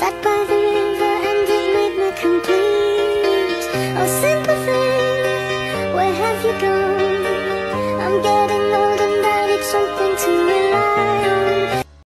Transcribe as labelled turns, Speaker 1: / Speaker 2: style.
Speaker 1: Sat by the river and it made me complete Oh, simple thing, where have you gone?